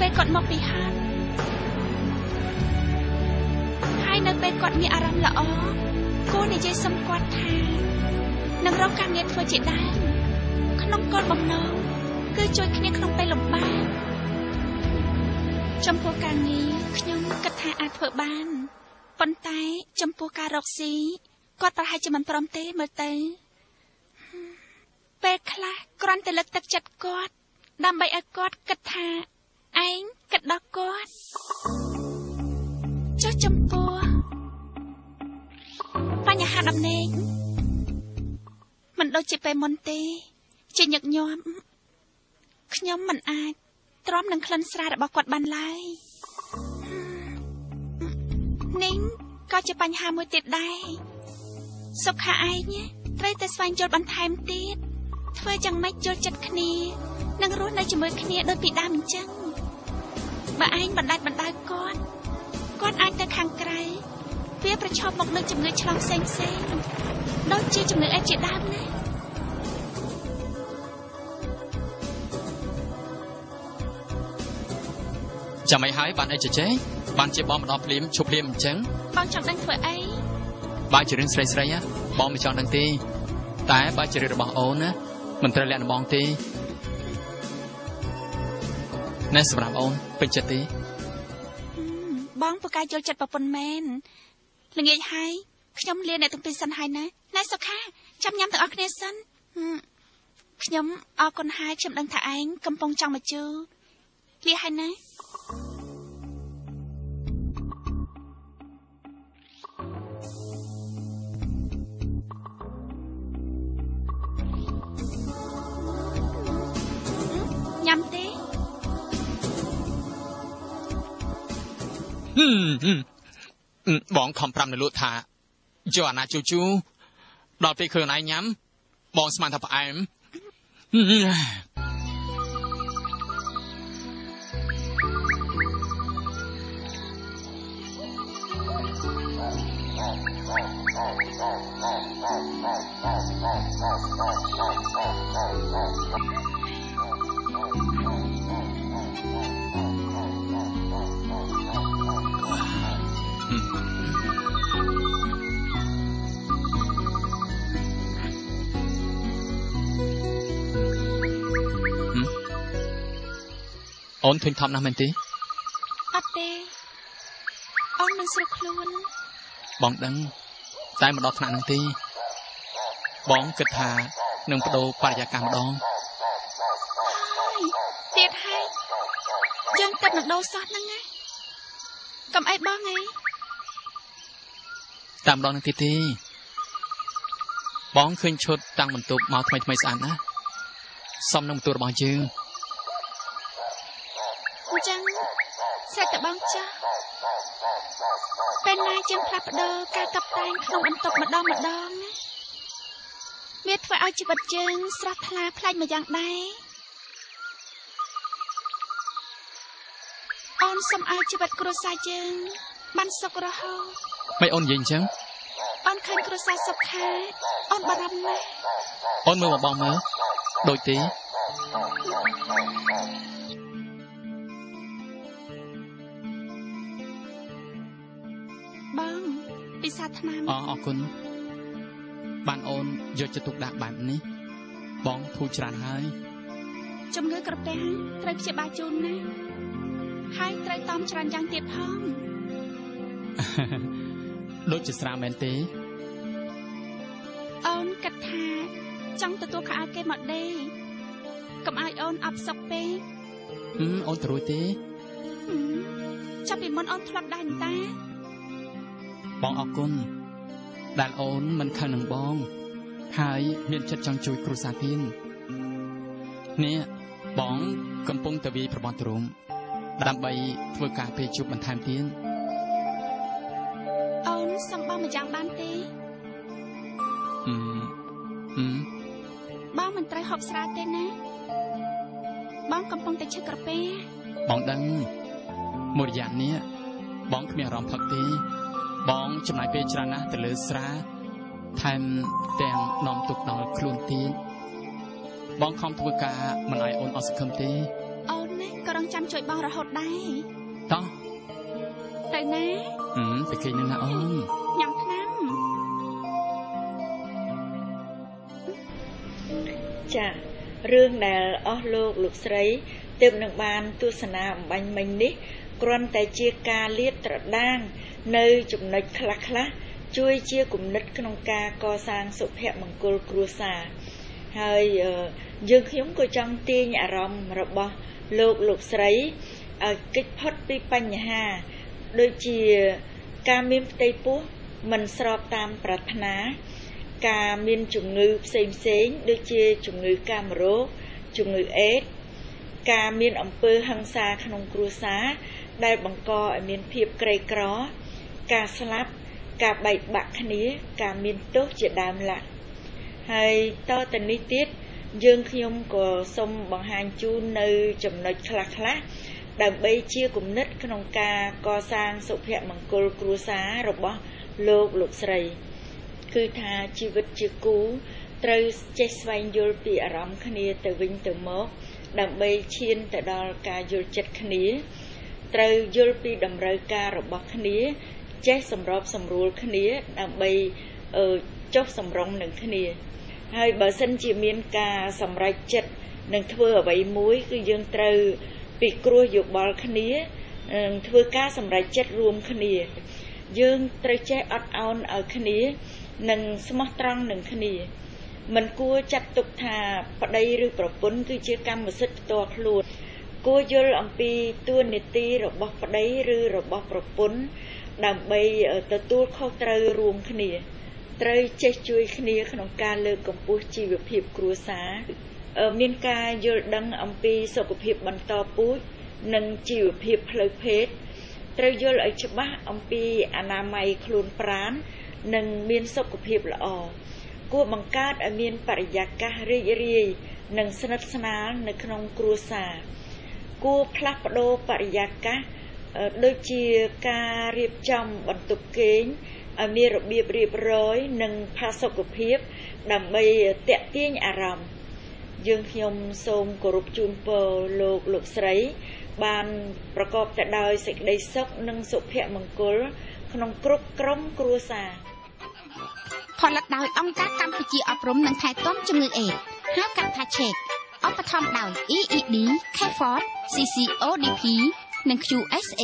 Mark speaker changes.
Speaker 1: ពេលគាត់មកពីហាត់ហើយនៅពេលគាត់មានអារម្មណ៍ល្អគួរនិយាយសុំគាត់ថានឹងរកការងារធ្វើជាដើមក្នុងគោលបំណងគឺជួយគ្នាក្នុងពេលលំបាកចំពោះការងារខ្ញុំគិតថាអាចធ្វើបានប៉ុន្តែចំពោះការរកស៊ីគាត់ប្រហែលជាមិនព្រមទេមើលទៅពេលខ្លះគ្រាន់តែលើកទឹកចិត្តគាត់ដើម្បីឲ្យគាត់គិតថា មិនដូចជាពេលមុនទេ ជាញឹកញាប់ខ្ញុំមិនអាចទ្រាំនឹងក្លិនស្រារបស់គាត់បានឡើយនេះក៏ជាបញ្ហាមួយទៀតដែរសុខឯងត្រូវតែស្វែងយល់បន្ថែមទៀតធ្វើយ៉ាងម៉េចយល់ចិត្តគ្នានិងរស់នៅជាមួយគ្នាដូចពីដើមអញ្ចឹងបើឯងបណ្ដាច់បណ្ដោយគាត់គាត់អាចទៅខាងក្រៅវាប្រឈមមុខនឹងជំងឺឆ្លងផ្សេងផ្សេងដូចជាជំងឺអេដជាដើមណា
Speaker 2: ចាំអីហើយបានអីជជែកបានជាបងម្ដងភ្លាមឈប់ភ្លាមអញ្ចឹង
Speaker 1: បងចង់ដឹងធ្វើអី
Speaker 2: បើជារឿងស្រីស្រីបងមិនចង់ដឹងទេតែបើជារឿងរបស់អូនណាមិនត្រូវលាក់លំបងទេណែសម្រាប់អូនពេញចិត្តទេ
Speaker 1: បងប្រកាសយល់ចិត្តប្រពន្ធមែនល្ងាចហើយខ្ញុំលាអ្នកទាំងពីរសិនហើយណាណែសុខាចាំញ៉ាំទាំងអស់គ្នាសិនខ្ញុំអរគុណហើយខ្ញុំដឹងថាឯងកំពុងចង់មកជឿលាហើយណា
Speaker 2: បងខំប្រាំនៅលក់ថាយកអាណាជូជូដល់ពេលខ្លួនឯងញ៉ាំបងស្មានថាផ្អែម អូនធុញថប់ណាស់មែនទេ
Speaker 1: អត់ទេអូនមិនស្រួលខ្លួន
Speaker 2: បងដឹងតែមកដល់ថ្នាក់នឹងទេបងគិតថានឹងបដូរបរិយាកាសម្ដង
Speaker 1: ទៀតហើយយើងគិតនឹងដូរសោះហ្នឹងណាកំអីបងអី
Speaker 2: តាមដងនឹងទៀតទេបងឃើញឈុតតាំងបន្ទប់មកថ្មីថ្មីស្អាតណាសមនឹងបន្ទប់របស់យើង
Speaker 1: ស្រេចតែបងចាស់ពេលណាជាងផ្លាស់ប្ដូរការកັບតែងក្នុងបន្ទប់ម្ដងម្ដងណាវាធ្វើឲ្យជីវិតយើងស្រស់ថ្លាប្លែកមួយយ៉ាងដែរអូនសូមឲ្យជីវិតគ្រួសារយើងបានសុខរហូត
Speaker 2: មិនអូននិយាយអញ្ចឹង
Speaker 1: អូនឃើញគ្រួសារសុខខាអូនបារម្ភណាស់
Speaker 2: អូនមើលមកបងមើលដូចទេ
Speaker 1: សាថ្នាំ
Speaker 2: អអរគុណបានអូនយកចិត្តទុកដាក់បែបនេះ បងធូរច្រើនហើយ
Speaker 1: ជំងឺក្រពះត្រូវព្យាបាលជូនណាហើយត្រូវតំច្រើនយ៉ាងទៀតផង
Speaker 2: ដូចជាស្រាមែនទេ
Speaker 1: អូនគិតថាចង់ទទួលខោអាវគេមកដេកកុំឲ្យអូនអបសុកពេក
Speaker 2: អូនទៅរួចទេ
Speaker 1: ចាប់ពីមុនអូនធ្លាប់ដែរតា
Speaker 2: បងអរគុណដែលអូនមិនខឹងនឹងបង ហើយមានចិត្តចង់ជួយគ្រួសារទៀតនេះបងកំពុងតែវាយប្រព័ន្ធទ្រុំដើម្បីធ្វើការពេលជួបបន្ថែមទៀត
Speaker 1: អូនសុំបងម្យ៉ាងបានទេ
Speaker 2: អឺអឺ
Speaker 1: បងមិនត្រូវហូបស្រាទេណាបងកំពុងតែឈឺក្រពះ
Speaker 2: បងដឹងមួយរយៈនេះបងគ្មានអារម្មណ៍ផឹកទេ បងចំណាយពេលច្រើនណាស់ទៅលើស្រាថែមទាំងនាំទុកដល់ខ្លួនទៀតបងខំធ្វើការមិនឲ្យអូនអស់សង្ឃឹមទេ
Speaker 1: អូនណាក៏រងចាំជួយបងរហូតដែរ
Speaker 2: តោះ
Speaker 1: ទៅណា
Speaker 2: ហឹមទៅគេងនឹងណាអូន
Speaker 1: ញ៉ាំថ្នាំ
Speaker 3: ចារឿងដែលអស់លោកលោកស្រីទើបនឹងបានទស្សនាអំបញ្ញមិញនេះគ្រាន់តែជាការលាតត្រដាង នៅចំណុចខ្លះខ្លះៗជួយជាគំនិតក្នុងការកសាងសុភមង្គលគ្រួសារហើយអឺយើងខ្ញុំក៏ចង់ទាញអារម្មណ៍របស់លោកលោកស្រីឲ្យគេចផុតពីបញ្ហាដូចជាការមានផ្ទៃពោះមិនស្របតាមប្រាថ្នាការមានជំងឺផ្សេងផ្សេងៗដូចជាជំងឺកាមរោគជំងឺអេដស៍ការមានអំពើហិង្សាក្នុងគ្រួសារដែលបង្កឲ្យមានភាពក្រីក្រការ ស្លាប់ការបែកបាក់គ្នា ការមានទោសជាដើមឡាក់ហើយតទៅនេះទៀតយើងខ្ញុំក៏សូមបង្ហាញជូននៅចំណុចខ្លះៗដើម្បីជាគំនិតក្នុងការកសាងសុភមង្គលគ្រួសាររបស់លោកលោកស្រី គឺថាជីវិតជាគូត្រូវចេះស្វែងយល់ពីអារម្មណ៍គ្នាទៅវិញទៅមក ដើម្បីឈានទៅដល់ការយល់ចិត្តគ្នា ត្រូវយល់ពីតម្រូវការរបស់គ្នា ចេះសម្របសម្រួលគ្នាដើម្បីអឺចុះសម្រុងនឹងគ្នា ហើយបើសិនជាមានការសម្រេចចិត្តនឹងធ្វើអ្វីមួយគឺយើងត្រូវពិគ្រោះយោបល់គ្នានឹងធ្វើការសម្រេចចិត្តរួមគ្នា យើងត្រូវចេះអត់ឱនឲ្យគ្នានិងស្មោះត្រង់នឹងគ្នាមិនគួរចាត់ទុកថាប្តីឬប្រពន្ធគឺជាកម្មសិទ្ធិផ្ទាល់ខ្លួនគួរយល់អំពីទួនាទីរបស់ប្តីឬរបស់ប្រពន្ធ ដើម្បីទទួលខុសត្រូវរួមគ្នាត្រូវចេះជួយគ្នាក្នុងការលើកកម្ពស់ជីវភាពគ្រួសារអឺមានការយល់ដឹងអំពីសុខភាពបន្តពូជនិងជីវភាពផ្លូវភេទត្រូវយល់ឲ្យច្បាស់អំពីអនាម័យខ្លួនប្រាណនិងមានសុខភាពល្អគួរបង្កើតឲ្យមានបរិយាកាសរីករាយនិងស្និទ្ធស្នាលនៅក្នុងគ្រួសារគួរផ្លាស់ប្ដូរបរិយាកាសអឺ ដូចជាការរៀបចំបន្ទប់គេងឲ្យមានរបៀបរៀបរយនិងផាសុកភាព ដើម្បីតាក់ទាញអារម្មណ៍យើងខ្ញុំសូមគោរពជូនពរលោកលោកស្រី បានប្រកបទៅដោយសេចក្តីសុខនិងសុភមង្គល ក្នុងគ្រប់ក្រុមគ្រួសារ
Speaker 1: ផលិតដោយអង្គការកម្ពុជាអប់រំនិងថែទាំជំងឺអេដសហៅកាត់ថា CHECK ឧបត្ថម្ភដោយ EED, KFORD, CCODP និង QSA